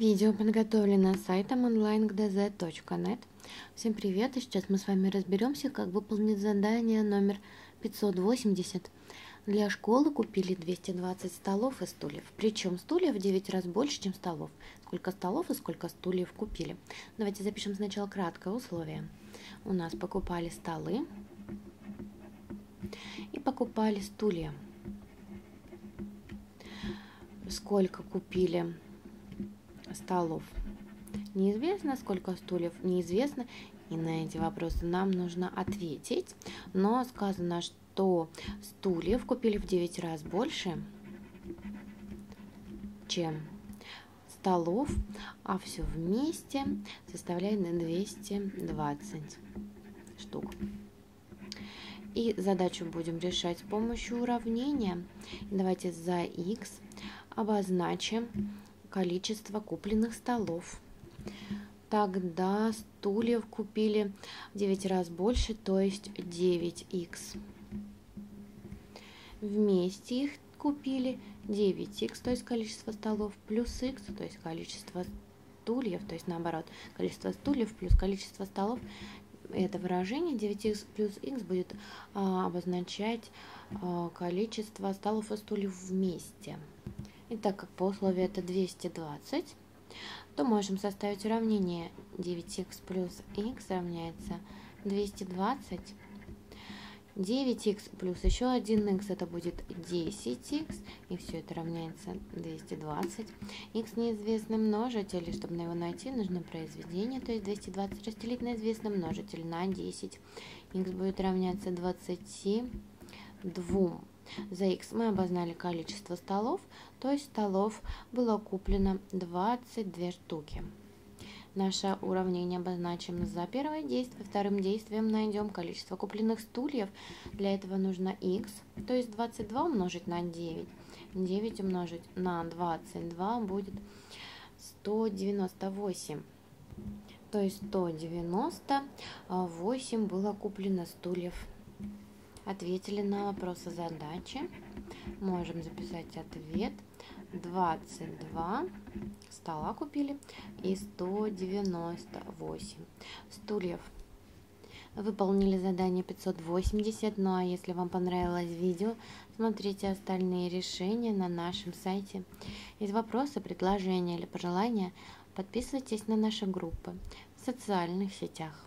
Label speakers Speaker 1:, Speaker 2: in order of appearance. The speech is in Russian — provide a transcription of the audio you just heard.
Speaker 1: Видео подготовлено сайтом onlinegdz.net. Всем привет! И сейчас мы с вами разберемся, как выполнить задание номер 580. Для школы купили 220 столов и стульев. Причем стульев в 9 раз больше, чем столов. Сколько столов и сколько стульев купили. Давайте запишем сначала краткое условие. У нас покупали столы и покупали стулья. Сколько купили столов. Неизвестно, сколько стульев, неизвестно. И на эти вопросы нам нужно ответить. Но сказано, что стульев купили в 9 раз больше, чем столов, а все вместе составляет 220 штук. И задачу будем решать с помощью уравнения. Давайте за x обозначим количество купленных столов. Тогда стульев купили в 9 раз больше, то есть 9х. Вместе их купили 9х, то есть количество столов, плюс х, то есть количество стульев, то есть наоборот, количество стульев плюс количество столов. Это выражение 9х плюс х будет а, обозначать а, количество столов и стульев вместе. И так как по условию это 220, то можем составить уравнение 9х плюс х равняется 220. 9х плюс еще 1х это будет 10х, и все это равняется 220. х неизвестный множитель, чтобы на его найти, нужно произведение, то есть 220 разделить на известный множитель на 10. х будет равняться 22. За x мы обознали количество столов, то есть столов было куплено 22 штуки. Наше уравнение обозначим за первое действие. Вторым действием найдем количество купленных стульев. Для этого нужно x, то есть 22 умножить на 9. 9 умножить на 22 будет 198. То есть 198 было куплено стульев ответили на вопросы задачи. Можем записать ответ. 22 стола купили и 198 стульев. Выполнили задание 580, ну а если вам понравилось видео, смотрите остальные решения на нашем сайте. Есть вопросы, предложения или пожелания, подписывайтесь на наши группы в социальных сетях.